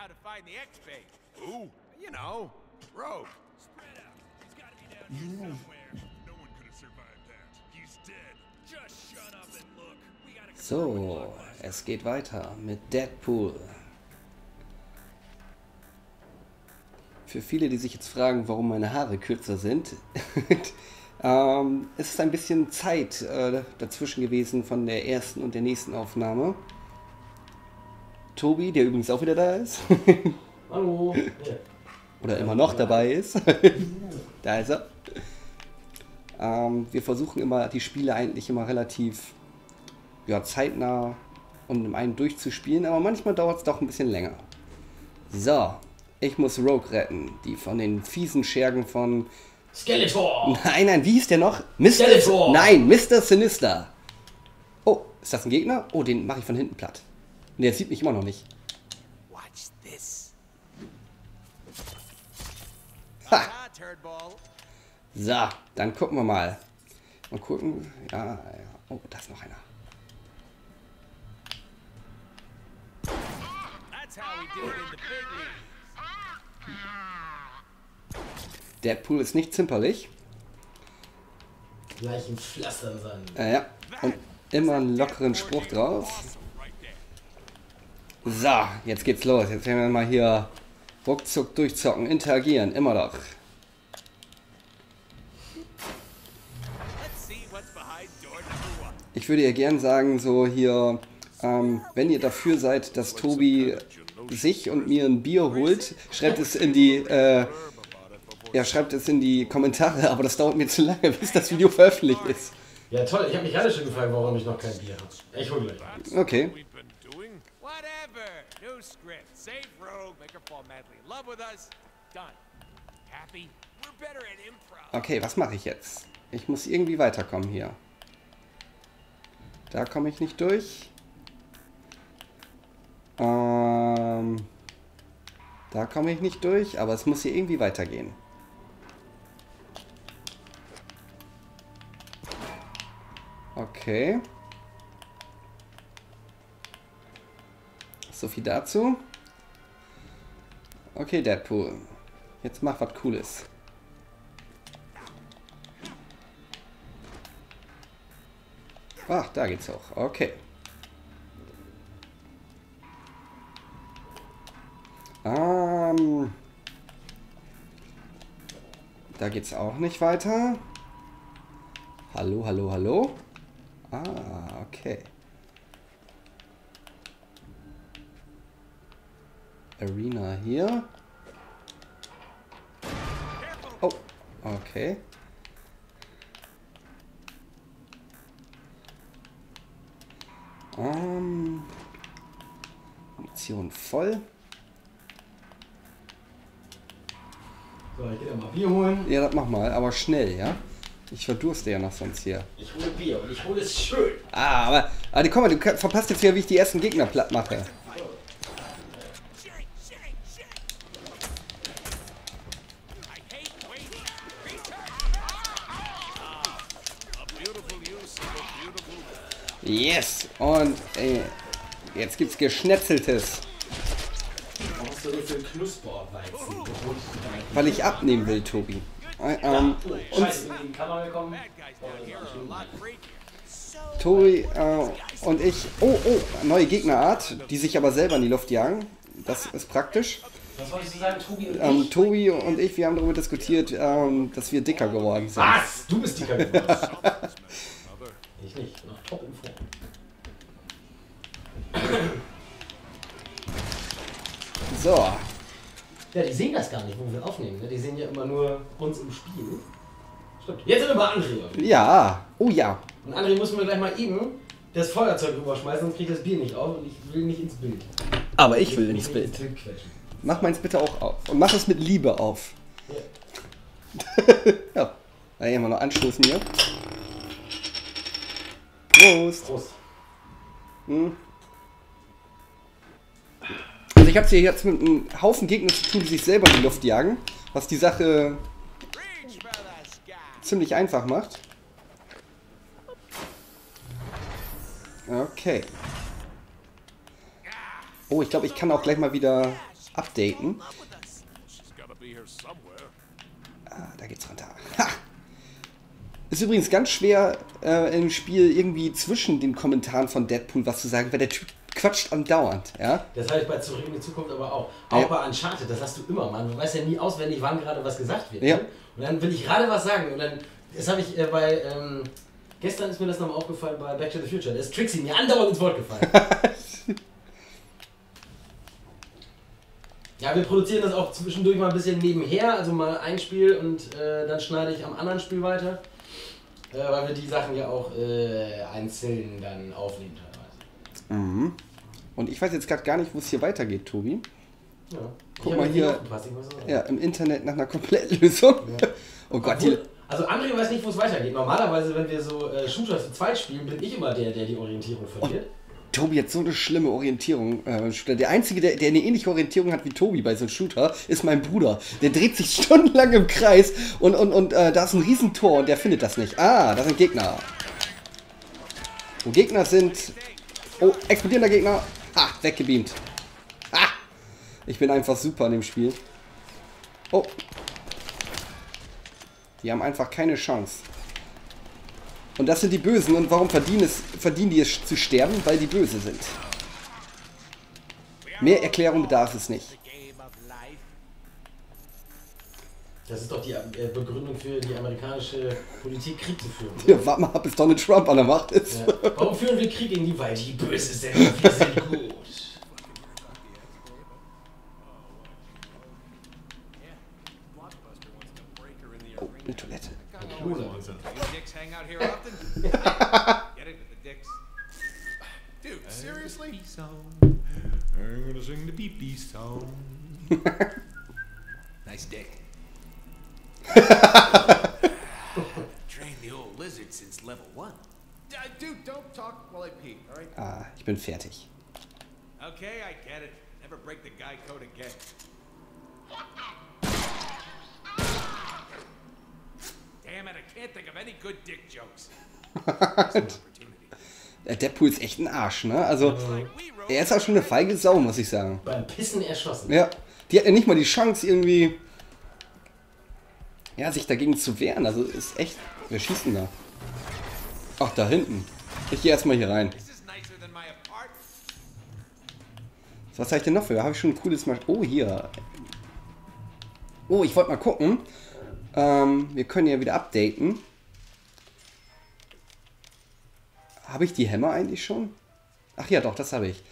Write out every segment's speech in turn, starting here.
how to find the X-Bait. Who? You know, Rogue. Spread out. He's got to be down here somewhere. No one could have survived that. He's dead. Just shut up and look. We gotta So, es geht weiter mit Deadpool. Für viele, die sich jetzt fragen, warum meine Haare kürzer sind, ähm, es ist ein bisschen Zeit äh, dazwischen gewesen von der ersten und der nächsten Aufnahme. Tobi, der übrigens auch wieder da ist, Hallo. Oder immer noch dabei ist, da ist er. Ähm, wir versuchen immer, die Spiele eigentlich immer relativ ja, zeitnah und im einen durchzuspielen, aber manchmal dauert es doch ein bisschen länger. So, ich muss Rogue retten, die von den fiesen Schergen von. Skeletor! Nein, nein, wie hieß der noch? Mr. Skeletor! Nein, Mr. Sinister. Oh, ist das ein Gegner? Oh, den mache ich von hinten platt. Und der sieht mich immer noch nicht. Ha! So, dann gucken wir mal. Mal gucken. Ja, ja. Oh, da ist noch einer. Deadpool ist nicht zimperlich. Gleich ein Pflastern sein. Äh, ja. Und immer einen lockeren Spruch drauf. So, jetzt geht's los. Jetzt werden wir mal hier ruckzuck durchzocken, interagieren, immer one. Ich würde ihr gern sagen, so hier, ähm, wenn ihr dafür seid, dass Tobi sich und mir ein Bier holt, schreibt es in die, äh, ja, schreibt es in die Kommentare, aber das dauert mir zu lange, bis das Video veröffentlicht ist. Ja, toll. Ich habe mich gerade schon gefragt, warum ich noch kein Bier habe. Ich hol gleich. Okay. Script. Save Rogue. Make her fall madly in love with us. Done. Happy? We're better at improv. Okay, was mache ich jetzt? Ich muss irgendwie weiterkommen hier. Da komme ich nicht durch. Ähm, da komme ich nicht durch, aber es muss hier irgendwie weitergehen. Okay. So viel dazu. Okay, Deadpool. Jetzt mach was Cooles. Ach, da geht's hoch. Okay. Ähm, da geht's auch nicht weiter. Hallo, hallo, hallo. Ah, okay. Arena hier. Oh, okay. Ähm, Munition voll. So, ich geh dir mal Bier holen. Ja, das mach mal, aber schnell, ja? Ich verdurste ja noch sonst hier. Ich hole Bier und ich hole es schön. Ah, aber, aber guck mal, du verpasst jetzt wieder, wie ich die ersten Gegner platt mache. Yes! Und äh, jetzt gibt's Geschnetzeltes, Warum hast du so viel Knusperweizen? weil ich abnehmen will, Tobi. Äh, ähm, Oh, und scheiße, in die Kamera gekommen. freakier. Tobi äh, und ich. Oh, oh, neue Gegnerart, die sich aber selber in die Luft jagen. Das ist praktisch. Was wolltest du sagen, Tobi und Ähm, ich? Tobi und ich, wir haben darüber diskutiert, ähm, dass wir dicker geworden sind. Was? Du bist dicker geworden. ich nicht. Noch top in Form. So, Ja, die sehen das gar nicht, wo wir aufnehmen. Ne? Die sehen ja immer nur uns im Spiel. Stimmt. Jetzt sind wir bei André. ja. Oh ja. Und André muss mir gleich mal eben das Feuerzeug rüberschmeißen, sonst kriegt das Bier nicht auf und ich will nicht ins Bild. Aber ich will Nicht ins Bild. quetschen. Mach meins bitte auch auf. Und mach es mit Liebe auf. Ja. ja. Da hier mal noch anstoßen hier. Prost. Prost. Hm. Ich habe hier jetzt mit einem Haufen Gegner zu tun, die sich selber in die Luft jagen, was die Sache ziemlich einfach macht. Okay. Oh, ich glaube, ich kann auch gleich mal wieder updaten. Ah, da geht's runter. Ha! Ist übrigens ganz schwer äh, im Spiel irgendwie zwischen den Kommentaren von Deadpool was zu sagen, weil der Typ quatscht andauernd, ja? Das habe ich bei Zurück in die Zukunft aber auch. Auch Ja. bei Uncharted, das hast du immer, Mann. Du weißt ja nie auswendig, wann gerade was gesagt wird. Ja. Ne? Und dann will ich gerade was sagen. Und dann, das habe ich äh, bei, ähm, gestern ist mir das nochmal aufgefallen bei Back to the Future. Da ist Trixie mir andauernd ins Wort gefallen. ja, wir produzieren das auch zwischendurch mal ein bisschen nebenher. Also mal ein Spiel und äh, dann schneide ich am anderen Spiel weiter. Äh, weil wir die Sachen ja auch äh, einzeln dann aufnehmen teilweise. Mhm. Und ich weiß jetzt gerade gar nicht, wo es hier weitergeht, Tobi. Ja. Guck mal hier. Ja, im Internet nach einer Komplettlösung. Oh Gott, Obwohl, also André weiß nicht, wo es weitergeht. Normalerweise, wenn wir so äh, Shooter zu zweit spielen, bin ich immer der, der die Orientierung verliert. Tobi hat so eine schlimme Orientierung. Äh, der Einzige, der, der eine ähnliche Orientierung hat wie Tobi bei so einem Shooter, ist mein Bruder. Der dreht sich stundenlang im Kreis und, und, und äh, da ist ein Riesentor und der findet das nicht. Ah, da sind Gegner. Wo Gegner sind. Oh, explodierender Gegner. Ah, weggebeamt. Ah, ich bin einfach super in dem Spiel. Oh. Die haben einfach keine Chance. Und das sind die Bösen. Und warum verdienen, es, verdienen die es zu sterben? Weil die böse sind. Mehr Erklärung bedarf es nicht. Das ist doch die äh, Begründung für die amerikanische Politik, Krieg zu führen. Ja, warte mal ab, bis Donald Trump an der Macht ist. Ja. Warum führen wir Krieg gegen die? Weil die böse sind wir sind gut. In Oh, arena. eine Toilette. Dicks. Dude, seriously? I'm gonna sing the pee song. Ah, ich bin fertig. Okay, I get it. Never break the guy code again. Damn it, I can't think of any good dick jokes. Der Deadpool ist echt ein Arsch, ne? Also, er ist auch schon eine feige Sau, muss ich sagen. Beim Pissen erschossen. Ja, die hat ja nicht mal die Chance, irgendwie. Ja, sich dagegen zu wehren. Also, ist echt. Wer schießt denn da? Ach, da hinten. Ich gehe erstmal hier rein. Was habe ich denn noch für? Habe ich schon ein cooles Mal. Oh, hier. Oh, ich wollte mal gucken. Ähm, wir können ja wieder updaten. Habe ich die Hämmer eigentlich schon? Ach ja, doch, das habe ich.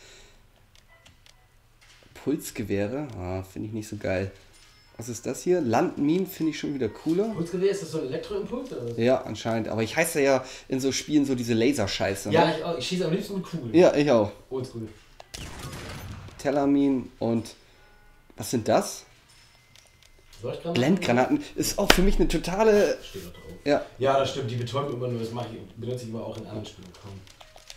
Pulsgewehre. Ah, finde ich nicht so geil. Was ist das hier? Landminen finde ich schon wieder cooler. Pulsgewehr, ist das so ein Elektroimpuls? Oder? Ja, anscheinend. Aber ich heiße ja in so Spielen so diese Laserscheiße. Ja, Ne? ich, auch. ich schieße am liebsten mit Kugeln. Ja, ich auch. Oldschool. Telamin und. Was sind das? Leuchtgranaten? Blendgranaten ist auch für mich eine totale. Steht drauf. Ja, Ja, das stimmt. Die betäuben immer nur. Das mache ich, benutze ich aber auch in anderen Spielen. Komm.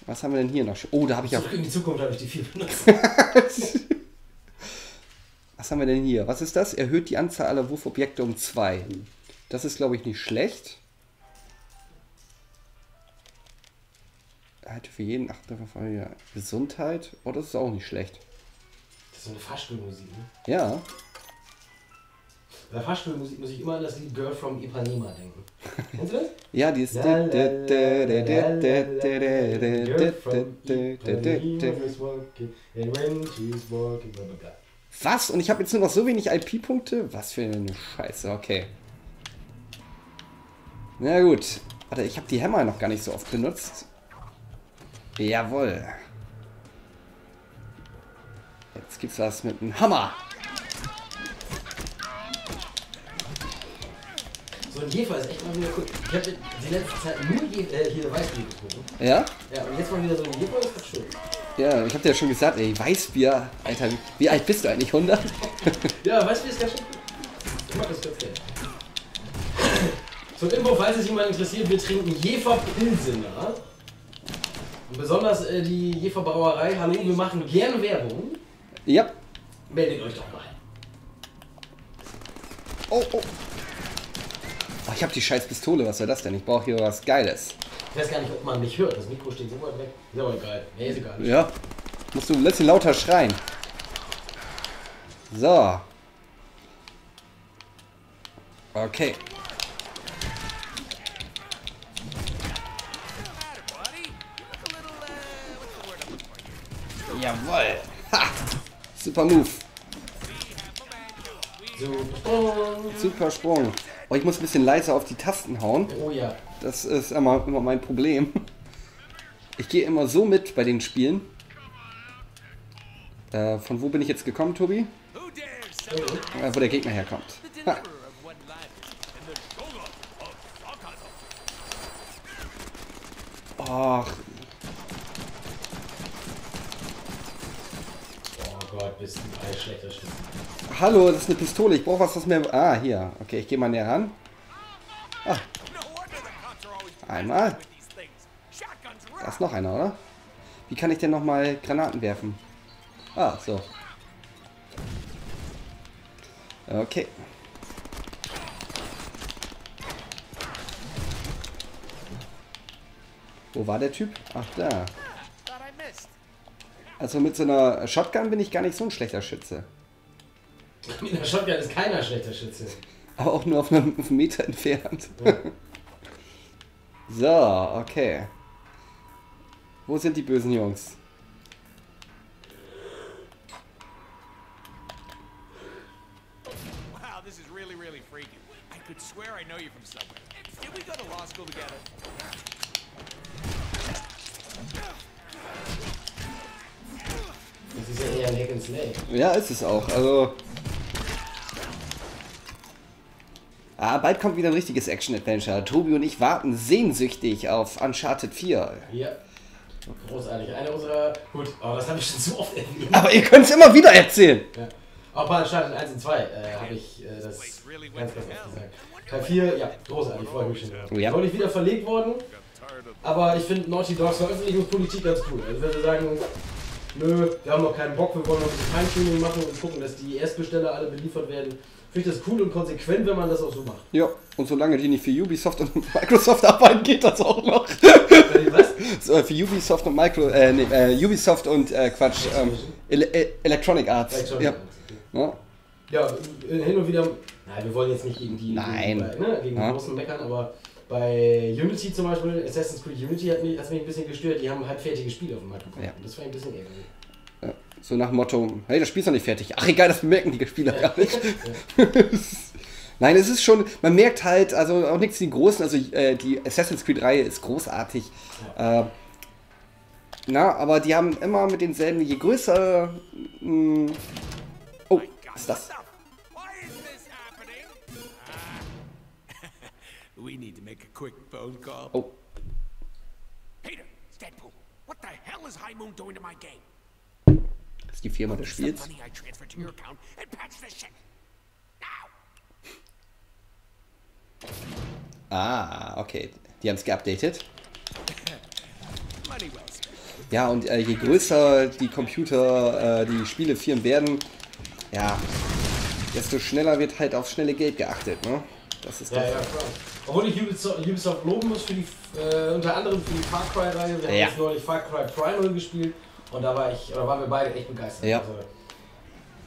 was haben wir denn hier noch? Oh, da habe ich ja. Zurück in die Zukunft habe ich die viel benutzt. Was haben wir denn hier? Was ist das? Erhöht die Anzahl aller Wurfobjekte um 2. Das ist, glaube ich, nicht schlecht. Halte für jeden achten ja. Gesundheit. Oh, das ist auch nicht schlecht. Das ist so eine Fahrstuhlmusik, ne? Ja. Bei Fahrstuhlmusik muss ich immer an das Lied Girl from Ipanema denken. Kennst du das? Ja, die ist. Girl from Ipanema is walking, and when she's walking, bla bla bla. Was? Und ich habe jetzt nur noch so wenig IP-Punkte? Was für eine Scheiße, okay. Na gut. Warte, ich habe die Hämmer noch gar nicht so oft benutzt. Jawohl. Jetzt gibt's was mit einem Hammer. So ein Jefer ist echt mal wieder cool. Ich habe die letzte Zeit nur Je äh, hier Weißbier getrunken. Ja? Ja, und jetzt mal wieder so ein Jefer ist doch schön. Ja, ich habe dir ja schon gesagt, ey, Weißbier. Alter, wie alt bist du eigentlich? 100? Ja, Weißbier ist schön cool. Ich mag das ganz gerne. Zur Info, falls es jemand interessiert, wir trinken Jefer Pilsener. Und besonders äh, die Jefer Brauerei. Hallo, wir machen gerne Werbung. Ja. Meldet euch doch mal. Oh, oh. Oh, ich habe die scheiß Pistole. Was soll das denn? Ich brauche hier was Geiles. Ich weiß gar nicht, ob man mich hört. Das Mikro steht so weit weg. Ist aber egal. Nee, ist egal. Ja. Musst du ein bisschen lauter schreien. So. Okay. Jawoll. Ha. Super Move. So, Super Sprung. Oh, ich muss ein bisschen leiser auf die Tasten hauen. oh ja. Das ist immer, immer mein Problem. Ich gehe immer so mit bei den Spielen. Äh, von wo bin ich jetzt gekommen, Tobi? Äh, wo der Gegner herkommt. Ha. Och, Oh Gott, bist du ein schlechter Schütze. hallo, das ist eine Pistole. Ich brauche was, was mir... Ah, hier. Okay, ich gehe mal näher ran. No Einmal. Da ist noch einer, oder? Wie kann ich denn noch mal Granaten werfen? Ah, so. Okay. Wo war der Typ? Ach, da. Also mit so einer Shotgun bin ich gar nicht so ein schlechter Schütze. Mit einer Shotgun ist keiner schlechter Schütze. Aber auch nur auf einem auf einem Meter entfernt. So, okay. Wo sind die bösen Jungs? Wow, this is really, really freaky. I could swear I know you from somewhere. Did we go to law school together? Das ist ja eher ein Hack and Slay. Ja, ist es auch. Also. Ah, bald kommt wieder ein richtiges Action-Adventure. Tobi und ich warten sehnsüchtig auf Uncharted 4. Ja. Großartig. Eine unserer. Gut, aber das habe ich schon so oft erwähnt. Aber ihr könnt es immer wieder erzählen. Ja. Auch bei Uncharted 1 und 2 äh, habe ich äh, das ganz, ganz oft gesagt. Teil 4, ja, großartig, freue mich schon. Ja. Neulich wieder verlegt worden, aber ich finde Naughty Dogs Veröffentlichungspolitik ganz cool. Also wenn sie sagen, nö, wir haben noch keinen Bock, wir wollen noch ein bisschen Feintuning machen und gucken, dass die Erstbesteller alle beliefert werden, finde ich das cool und konsequent, wenn man das auch so macht. Ja, und solange die nicht für Ubisoft und Microsoft arbeiten, geht das auch noch. Was? So, für Ubisoft und Micro, äh, nee, äh, Ubisoft und äh, Quatsch, ähm, Ele äh, Electronic Arts. Schon. Ja. ja. Ja, äh, hin und wieder. Nein, wir wollen jetzt nicht gegen die Nein. Gegen, ne, gegen die Ja. Großen meckern, aber bei Unity zum Beispiel, Assassin's Creed Unity hat mich, hat's mich ein bisschen gestört. Die haben halbfertige Spiele auf dem Markt bekommen. Ja. Das war ein bisschen ärgerlich. So nach dem Motto, hey, das Spiel ist noch nicht fertig. Ach egal, das bemerken die Spieler gar nicht. Nein, es ist schon, man merkt halt, also auch nichts die Großen, also äh, die Assassin's Creed-Reihe ist großartig. Äh, na, aber die haben immer mit denselben, je größer. Mh, oh, God, was ist das? stuff. Why is this happening? We need to make a quick phone call. Oh, Peter, it's Deadpool. What the hell is High Moon doing to my game? Ist die Firma des Spiels. Ah, okay. Die haben es geupdatet. Ja, und äh, je größer die Computer, äh, die Spielefirmen werden, ja, desto schneller wird halt auf schnelle Geld geachtet, ne? Das ist Ja, ja, klar. Obwohl ich Ubisoft, Ubisoft loben muss für die, äh, unter anderem für die Far Cry-Reihe. Wir haben Ja. jetzt neulich Far Cry Primal gespielt und da war ich, oder waren wir beide echt begeistert. Ja. Also,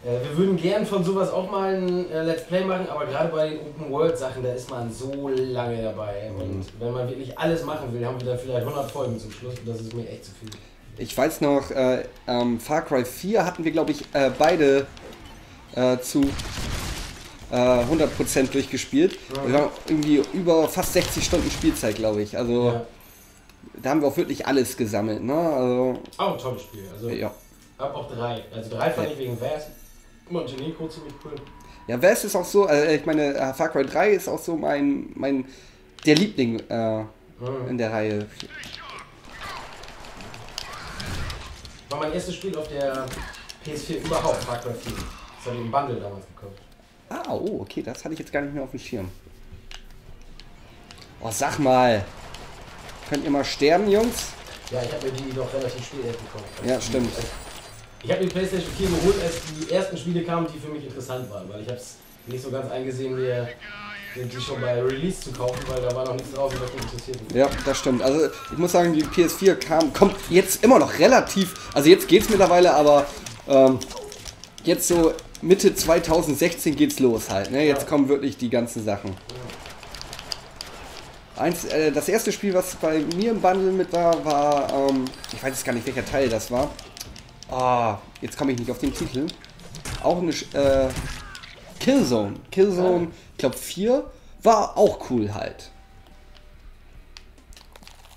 äh, wir würden gern von sowas auch mal ein äh, Let's Play machen, aber gerade bei den Open World Sachen, da ist man so lange dabei. Mhm. Und wenn man wirklich alles machen will, haben wir da vielleicht 100 Folgen zum Schluss und das ist mir echt zu viel. Ich weiß noch, äh, ähm, Far Cry 4 hatten wir, glaube ich, äh, beide zu äh, 100% durchgespielt. Wir haben irgendwie über fast 60 Stunden Spielzeit, glaube ich. Also Ja. Da haben wir auch wirklich alles gesammelt, ne? Also, Auch ein tolles Spiel. Also ja. hab auch drei. Also drei fand Ja. ich wegen Vast. Montenegro ziemlich cool. Ja, West ist auch so, äh, ich meine, äh, Far Cry 3 ist auch so mein, mein der Liebling äh, Mhm. in der Reihe. War mein erstes Spiel auf der PS4 überhaupt, Far Cry 4. Das habe ich im Bundle damals gekauft. Ah, oh, okay, das hatte ich jetzt gar nicht mehr auf dem Schirm. Oh, sag mal. Könnt ihr mal sterben, Jungs? Ja, ich habe mir die doch relativ spät erst gekauft. Ja, stimmt. Ich habe die PlayStation 4 geholt, als die ersten Spiele kamen, die für mich interessant waren, weil ich habe es nicht so ganz eingesehen, mir die schon bei Release zu kaufen, weil da war noch nichts drauf, was mich interessiert. Ja, das stimmt. Also ich muss sagen, die PS4 kam, kommt jetzt immer noch relativ. Also jetzt geht's mittlerweile, aber ähm, jetzt so Mitte 2016 geht's los halt. Ne? Jetzt Ja. kommen wirklich die ganzen Sachen. Eins, äh, das erste Spiel, was bei mir im Bundle mit war, war, ähm, ich weiß jetzt gar nicht, welcher Teil das war. Ah, jetzt komme ich nicht auf den Titel. Auch eine, äh, Killzone. Killzone, ich glaube 4, war auch cool halt.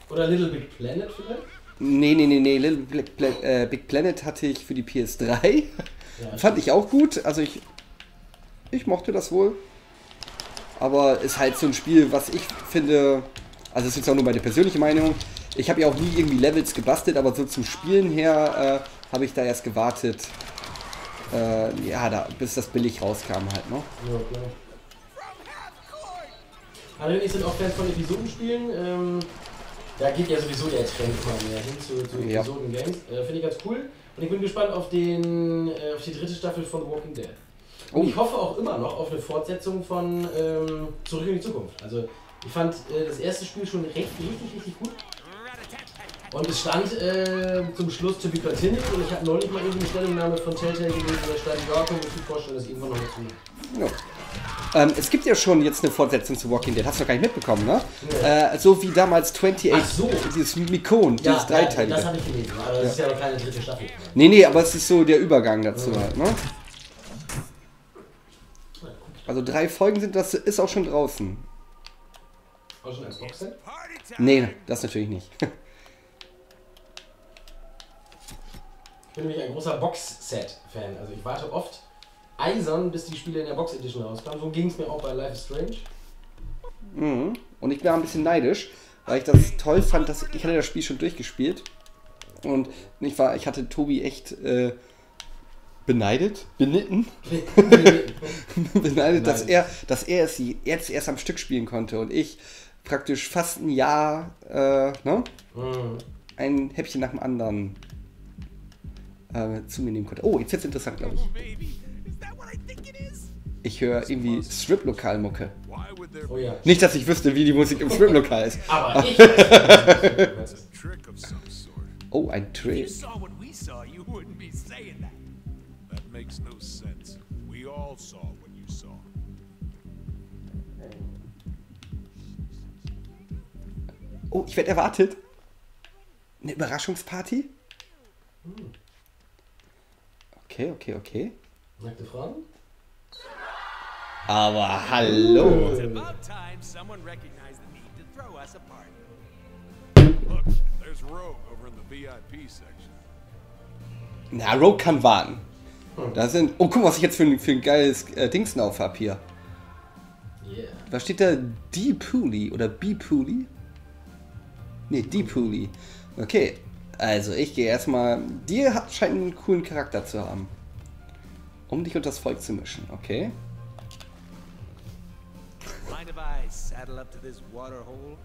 Oder Little Big Planet vielleicht? Nee, nee, nee, nee, Little Big, Pla äh, Big Planet hatte ich für die PS3. Ja. Fand ich auch gut. Also ich, ich mochte das wohl. Aber ist halt so ein Spiel, was ich finde, also ist jetzt auch nur meine persönliche Meinung. Ich habe ja auch nie irgendwie Levels gebastelt, aber so zum Spielen her äh, habe ich da erst gewartet, äh, ja, da, bis das billig rauskam halt, ne? Ja, klar. Und ich sind auch Fans von Episodenspielen. Ähm, da geht ja sowieso der Trend immer mehr hin zu, zu Ja. Episoden-Games. Äh, Finde ich ganz cool. Und ich bin gespannt auf, den, äh, auf die dritte Staffel von The Walking Dead. Und Oh. ich hoffe auch immer noch auf eine Fortsetzung von ähm, Zurück in die Zukunft. Also ich fand äh, das erste Spiel schon recht, richtig, richtig gut. Und es stand äh, zum Schluss to be continued und ich habe neulich mal irgendwie eine Stellungnahme von Telltale gelesen, da stand, ja, kann ich mir vorstellen, das irgendwann noch zu machen. Ja. Ähm, es gibt ja schon jetzt eine Fortsetzung zu Walking Dead, hast du noch gar nicht mitbekommen, ne? Nee. Äh, so wie damals 28, Ach so. dieses Mikon, dieses Ja, Dreiteilige. das habe ich gelesen, aber das ist ja noch keine dritte Staffel. Nee, nee, aber es ist so der Übergang dazu Ja. halt, ne? Also drei Folgen sind, das ist auch schon draußen. Auch schon als Boxset? Nee, das natürlich nicht. Ich bin nämlich ein großer Box-Set-Fan. Also ich warte oft eisern, bis die Spiele in der Box Edition rauskommen. So ging es mir auch bei Life is Strange. mhm. Und ich war ein bisschen neidisch, weil ich das toll fand, dass ich hatte das Spiel schon durchgespielt. Und ich war, ich hatte Tobi echt äh, beneidet, benitten, beneidet, dass Neidisch. er, dass er es jetzt erst am Stück spielen konnte und ich praktisch fast ein Jahr, äh, ne? Mhm. ein Häppchen nach dem anderen äh, zu mir nehmen konnte. Oh, jetzt wird's interessant, glaube ich. Oh? Ich höre irgendwie Strip-Lokal-Mucke. Oh ja. Nicht, dass ich wüsste, wie die Musik im Strip-Lokal ist. Aber ich weiß, trick? Oh, ein If makes no sense. We all saw what you saw. Oh, ich werde erwartet. Eine Überraschungsparty? Okay, okay, okay. Nackte Fragen? Aber hallo. It's about time someone recognized the need to throw us a party. Look, there's Rogue over in the VIP section. Na, Rogue kann warten. Da sind. Oh, guck mal, was ich jetzt für ein, für ein geiles äh, Dingsen auf hab hier. Yeah. Was steht da? D-Pooley oder B-Pooley? Ne, D-Pooley. Okay, also ich gehe erstmal. Dir hat, scheint einen coolen Charakter zu haben. Um dich unter das Volk zu mischen, okay? Mind if I saddle up to this water hole?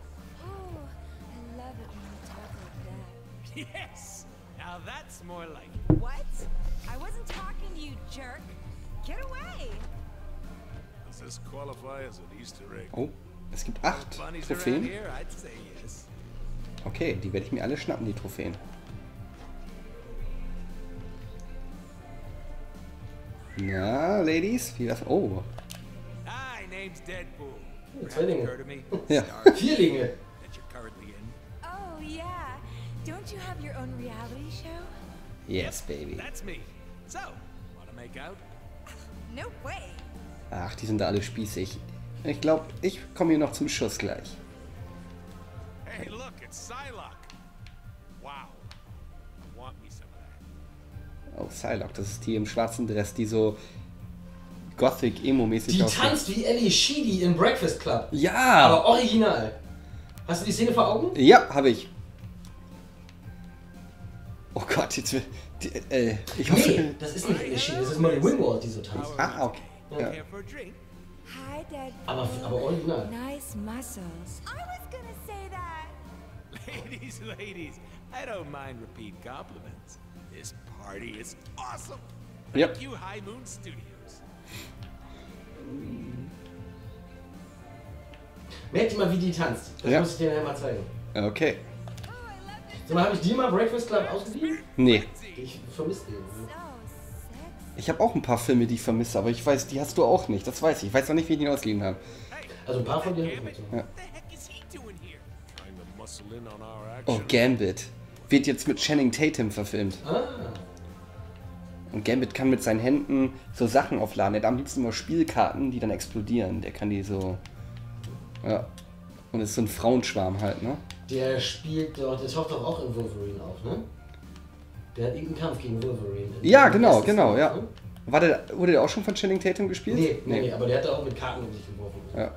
Oh, I love it when you talk like that. Yes! Now that's more like What? Oh, es gibt acht Trophäen. Okay, die werde ich mir alle schnappen, die Trophäen. Na, Ladies, wie das. Oh? Ja. Star Vierlinge. Oh, yeah. Don't you have your own reality show? yes, baby. That's me. So, wanna make out? No way. Ach, die sind da alle spießig. Ich glaube, ich komme hier noch zum Schuss gleich. Hey, look, it's Psylocke. Wow. I want me some of that. Oh, Psylocke, das ist die im schwarzen Dress, die so Gothic-Emo-mäßig Die aussieht. tanzt wie Ellie Sheedy im Breakfast Club. Ja! Aber original. Hast du die Szene vor Augen? Ja, habe ich. Oh Gott, jetzt will. Die, äh, ich hoffe. Nee, das ist nicht Ellie Sheedy, das ist Molly Wingwald, die so tanzt. Ah, okay. Ja. Aber, aber original. Nice muscles. I was gonna say that. Ladies, ladies, I don't mind repeat compliments. This party is awesome. Yep. Thank you, High Moon Studios. Merkt ihr mal, wie die tanzt. Das Ja. muss ich dir nachher mal zeigen. Okay. Oh, mal, habe ich dir mal Breakfast Club ausgeliehen? Nee. Ich vermisse den. Ich habe auch ein paar Filme, die ich vermisse, aber ich weiß, die hast du auch nicht. Das weiß ich. Ich weiß noch nicht, wie ich die ausliehen habe. Also ein paar von dir. Ja. What the heck is he doing here? Trying to muscle in on our Oh. Gambit. Wird jetzt mit Channing Tatum verfilmt. Ah, Und Gambit kann mit seinen Händen so Sachen aufladen. Er hat am liebsten immer Spielkarten, die dann explodieren. Der kann die so. Ja. Und ist so ein Frauenschwarm halt, ne? der spielt doch, der taucht doch auch in Wolverine auf, ne? Der hat irgendeinen Kampf gegen Wolverine. Ja, genau, genau, ja. ne? War der, wurde der auch schon von Channing Tatum gespielt? Nee, nee, nee, aber der hat da auch mit Karten um sich geworfen. Ja.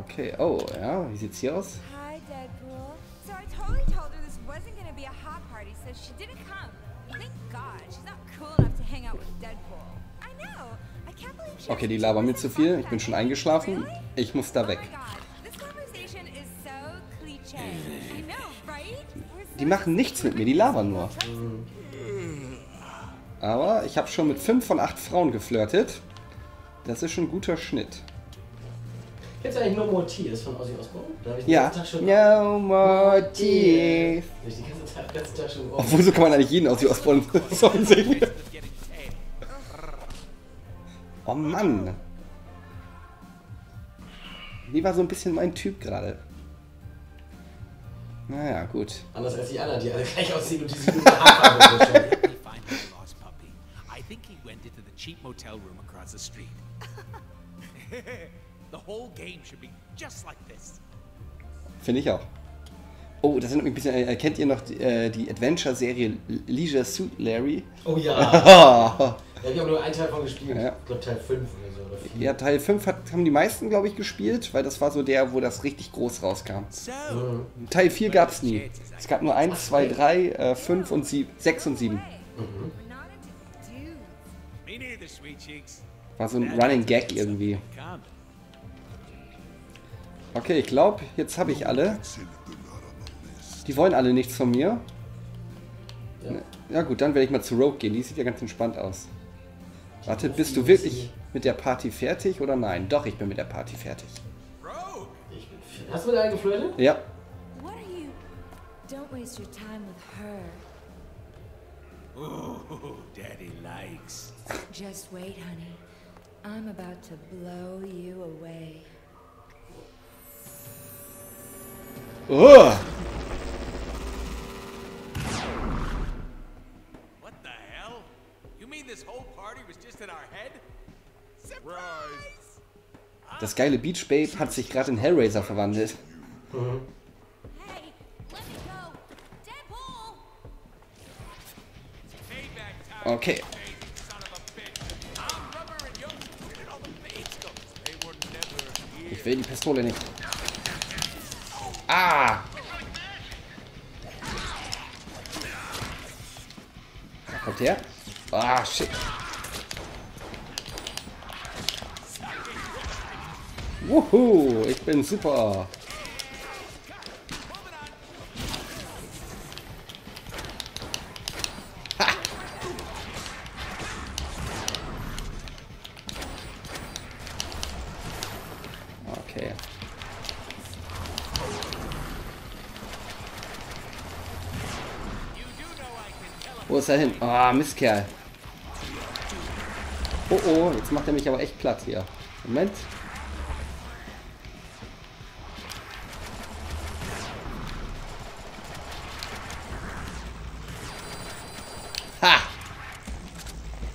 Okay, oh, ja, wie sieht's hier aus? Hi, Deadpool. So I totally told her this wasn't gonna be a hot party, so she didn't come. Thank God, she's not cool enough to hang out with Deadpool. I know. I can't believe she Okay, die labern mir zu viel. Ich bin schon eingeschlafen. Ich muss da Oh weg. Die machen nichts mit mir, die labern nur. Aber ich habe schon mit 5 von 8 Frauen geflirtet. Das ist schon ein guter Schnitt. Kennst du eigentlich No More Tears von Ozzy Osbourne? Da habe ich den Ja. ganzen Tag schon. No more tears. Hab ich den ganzen Tag, ganzen Tag schon. Oh, Obwohl, so kann man eigentlich jeden aus die Osborne Song singen. Oh Mann. Die war so ein bisschen mein Typ gerade. Naja, gut. anders als die anderen, die alle gleich aussehen und die sich nur puppy. I think he went into the cheap motel room across the street. the whole game should be just like this. Finde ich auch. Oh, das erinnert mich ein bisschen. Äh, kennt ihr noch die, äh, die Adventure-Serie Leisure Suit Larry? Oh ja. Ja, wir haben nur einen Teil von gespielt. Ja. Ich glaube Teil 5 oder so. Oder 4. ja, Teil 5 hat, haben die meisten, glaube ich, gespielt, weil das war so der, wo das richtig groß rauskam. So, Teil 4 gab es nie. Es gab nur 1, 2, 3, 5 und 7, 6 und 7. We're not into dudes. me neither, sweet cheeks. War so ein Running Gag irgendwie. Okay, ich glaube, jetzt habe ich alle. Die wollen alle nichts von mir. Ja. Ja gut, dann werde ich mal zu Rogue gehen. Die sieht ja ganz entspannt aus. Warte, bist du wirklich mit der Party fertig oder nein? Doch, ich bin mit der Party fertig. Hast du mit einem geflirtet? Ja. What are you? Don't waste your time with her. Ooh, daddy likes. Just wait, honey. I'm about to blow you away. Oh, das geile Beach Babe hat sich gerade in Hellraiser verwandelt. Okay. Ich will die Pistole nicht. Ah! Da kommt her. Ah, shit. Wuhu, ich bin super. Wo ist er hin? Ah, Mistkerl. Oh oh, jetzt macht er mich aber echt platt hier. Moment. Ha!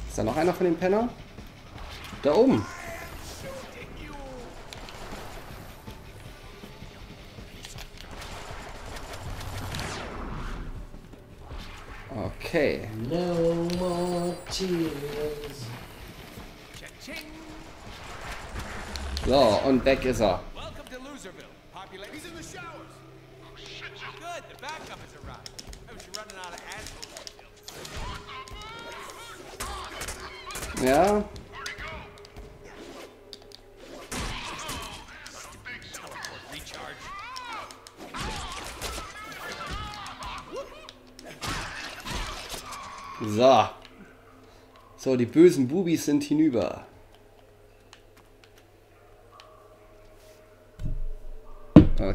Ist da noch einer von den Penner? Da oben. Running out of asshole. Ja. Recharge. So. So, die bösen Bubis sind hinüber.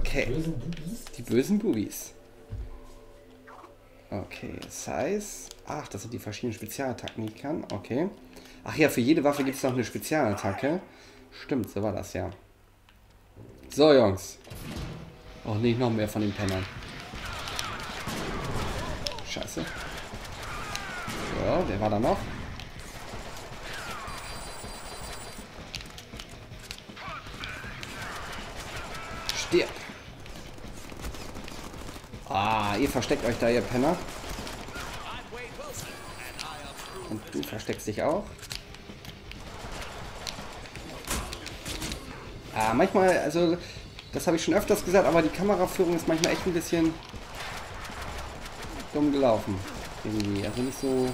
Okay, Bösen Bubis? die bösen Bubis. Okay, das heißt... Ach, das sind die verschiedenen Spezialattacken, die ich kann. Okay. Ach ja, für jede Waffe gibt es noch eine Spezialattacke. Stimmt, so war das ja. So, Jungs. Oh, nicht noch mehr von den Pennern. Scheiße. So, wer war da noch? Stirb. Ah, ihr versteckt euch da, ihr Penner. Und du versteckst dich auch. Ah, manchmal, also, das habe ich schon öfters gesagt, aber die Kameraführung ist manchmal echt ein bisschen dumm gelaufen. Irgendwie, also nicht so...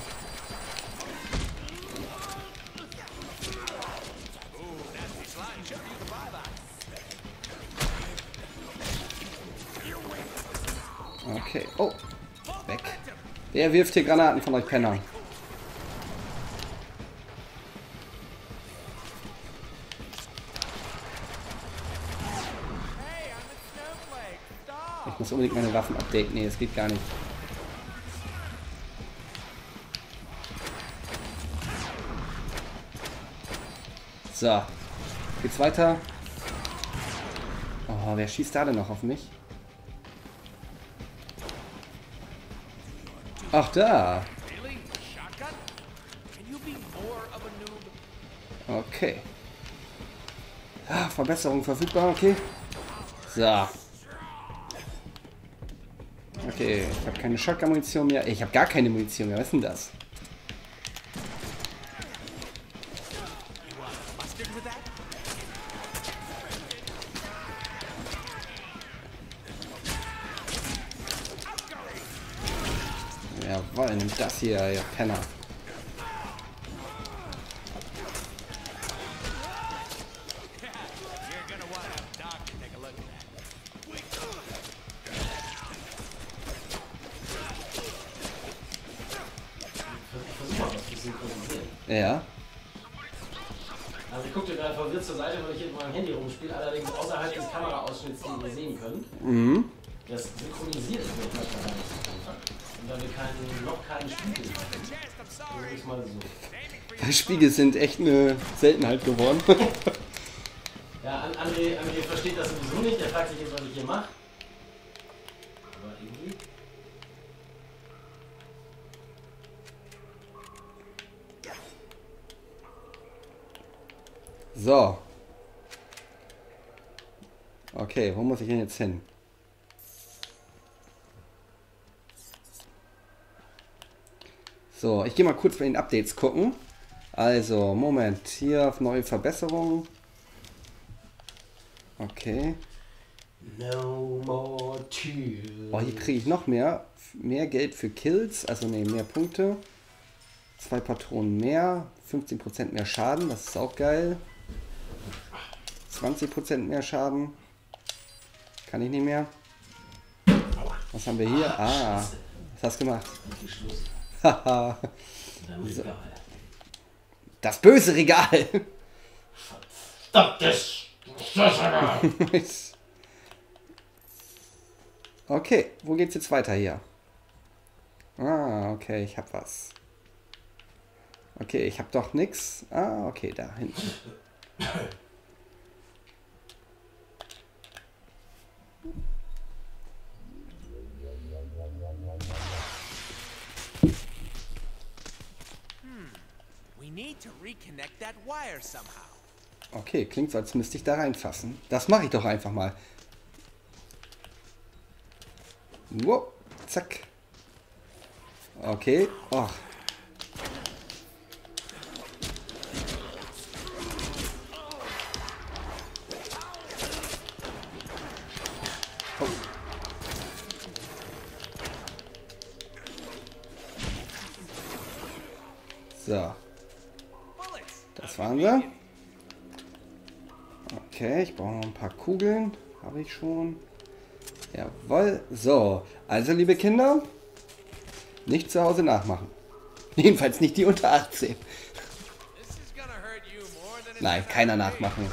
Wer wirft hier Granaten von euch Penner? Ich muss unbedingt meine Waffen updaten. Nee, das geht gar nicht. So. Geht's weiter? Oh, wer schießt da denn noch auf mich? A noob? Okay. Ah, Verbesserung verfügbar, okay. So. Okay, ich habe keine Shotgun-Munition mehr. Ich habe gar keine Munition mehr. Was ist denn das? Mal was zu synchronisieren. Ja. Also ich gucke dir gerade verwirrt zur Seite, weil ich hier mit meinem Handy rumspiele, allerdings außerhalb des Kameraausschnitts, den ihr sehen könnt. Mhm. Das synchronisiert mir manchmal gar nicht. Und da wir keinen, noch keinen Spiegel haben, es mal so. Spiegel sind echt eine Seltenheit geworden. Ja, An- André, André versteht das sowieso nicht, der fragt sich jetzt, was ich hier mache. Aber irgendwie. so. Okay, wo muss ich denn jetzt hin? So, ich gehe mal kurz bei den Updates gucken. Also, Moment, hier auf neue Verbesserungen. Okay. No more tears. Oh, hier kriege ich noch mehr. Mehr Geld für Kills, also ne, mehr Punkte. Zwei Patronen mehr. 15% mehr Schaden, das ist auch geil. 20% mehr Schaden. Kann ich nicht mehr. Was haben wir hier? Ah, was hast du gemacht? Haha. Egal. das böse Regal. Stop this! okay, wo geht's jetzt weiter hier? Ah, okay, ich hab was. Okay, ich hab doch nix. Ah, okay, da hinten. Okay, klingt so, als müsste ich da reinfassen. Das mache ich doch einfach mal. Wow, zack. Okay, oh. Oh. So. Das waren sie. Okay, ich brauche noch ein paar Kugeln. Habe ich schon. Jawohl. So, also liebe Kinder, nicht zu Hause nachmachen. Jedenfalls nicht die unter 18. This is gonna hurt you more than it's Nein, keiner nachmachen.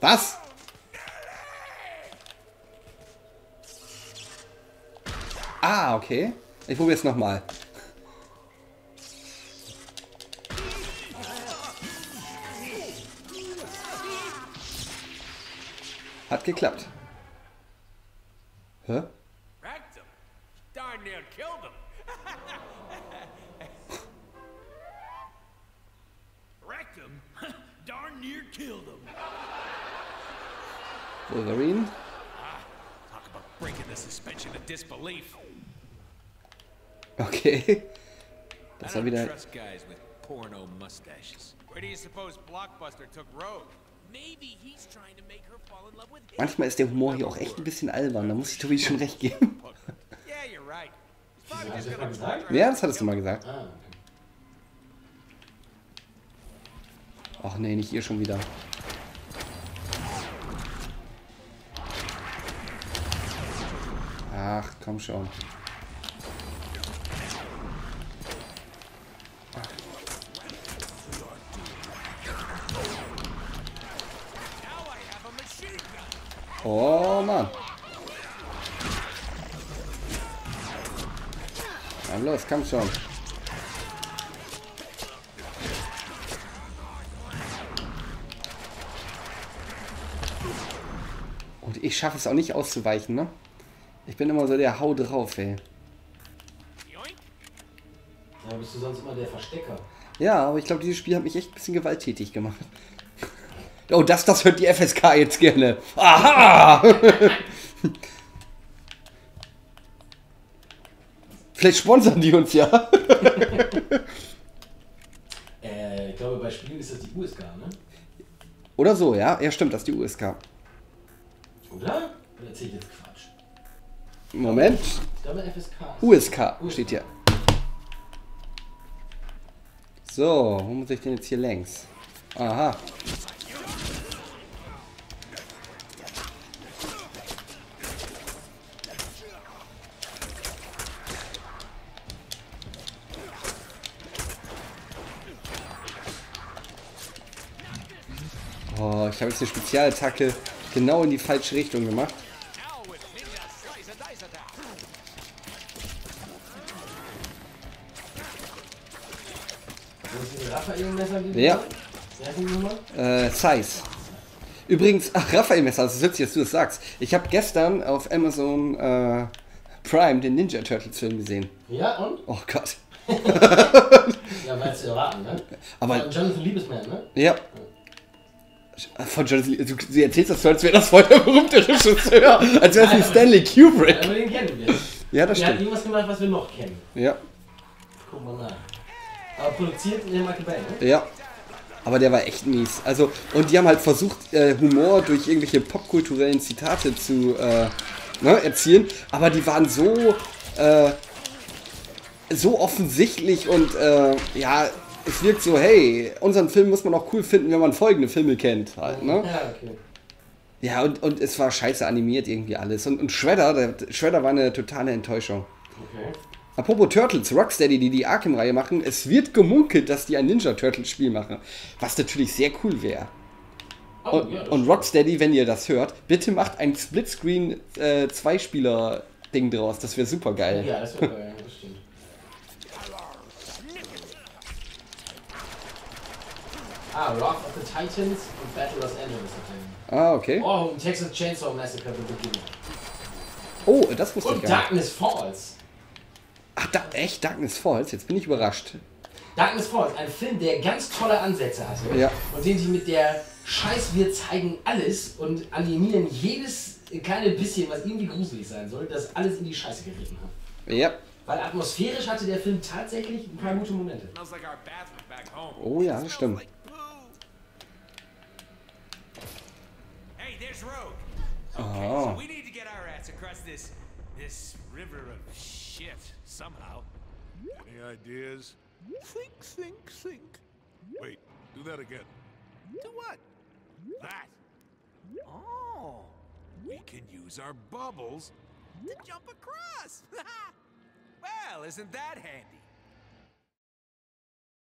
Was? Ah, okay. Ich probiere es nochmal. Killed him. Wolverine. Talk about breaking the suspension of disbelief. Okay. Das war wieder. Where do you suppose Blockbuster took Rogue? Manchmal ist der Humor hier auch echt ein bisschen albern. Da muss ich Tobi schon recht geben. Ja, das hattest du mal gesagt. Ah. Ach nee, nicht ihr schon wieder. Ach, komm schon. Oh Mann. Na los, komm schon. Und ich schaffe es auch nicht auszuweichen, ne? Ich bin immer so der Hau drauf, ey. Ja, bist du sonst immer der Verstecker. Ja, aber ich glaube, dieses Spiel hat mich echt ein bisschen gewalttätig gemacht. Oh, das, das hört die FSK jetzt gerne. Aha! Vielleicht sponsern die uns ja. Äh, ich glaube, bei Spielen ist das die USK, ne? Oder so, ja? Ja, stimmt, das ist die USK. Oder? Oder erzähl ich jetzt Quatsch? Moment. Ich glaube, FSK. ist- USK steht hier. So, wo muss ich denn jetzt hier längs? Aha. Ich habe jetzt eine Spezialattacke genau in die falsche Richtung gemacht. Ja. Äh, Size. Übrigens, ach, Raphael Messer, das ist witzig, dass du das sagst. Ich habe gestern auf Amazon äh, Prime den Ninja Turtles Film gesehen. Ja, und? Oh Gott. Ja, weil zu erwarten, ne? Aber- Von Jonathan Liebesman, ne? Ja. Von Jonathan, du, du erzählst das so, als wäre das voll der berühmte Regisseur. Als wäre es ein Stanley Kubrick. Aber den kennen wir. Ja, das Der hat stimmt. irgendwas gemacht, was wir noch kennen. Ja, Guck mal nach. Aber produziert in der Michael Bay, ne? ja. Aber der war echt mies. Also, und die haben halt versucht, äh, Humor durch irgendwelche popkulturellen Zitate zu äh, ne, erzielen. Aber die waren so, äh, so offensichtlich und äh, ja, es wirkt so, hey, unseren Film muss man auch cool finden, wenn man folgende Filme kennt. Halt, ne? Ja, okay. Ja, und, und es war scheiße animiert irgendwie alles. Und, und Shredder, der, Shredder war eine totale Enttäuschung. Okay. Apropos Turtles, Rocksteady, die die Arkham-Reihe machen, es wird gemunkelt, dass die ein Ninja Turtles-Spiel machen. Was natürlich sehr cool wäre. Oh, Und, ja, und Rocksteady, wenn ihr das hört, bitte macht ein Splitscreen äh, draus. Das wäre super geil. Ja, das wäre geil, das stimmt. Ah, Rock of the Titans und Battle Los Angeles hat Ah, okay. Oh, und Texas Chainsaw Massacre The Beginning. Oh, das wusste ich Und gar nicht. Darkness Falls. Ach, da, echt? Darkness Falls? Jetzt bin ich überrascht. Darkness Falls, ein Film, der ganz tolle Ansätze hatte. Ja. Und den sie mit der Scheiß, wir zeigen alles und animieren jedes kleine bisschen, was irgendwie gruselig sein soll, das alles in die Scheiße geritten hat. Ja. Weil atmosphärisch hatte der Film tatsächlich ein paar gute Momente. Oh ja, stimmt. There's Rogue. Oh. So we need to get our ass across this this river of shit somehow. Any ideas? Think, think, think. Wait, do that again. Do what? That. Oh, we can use our bubbles to jump across. well, isn't that handy?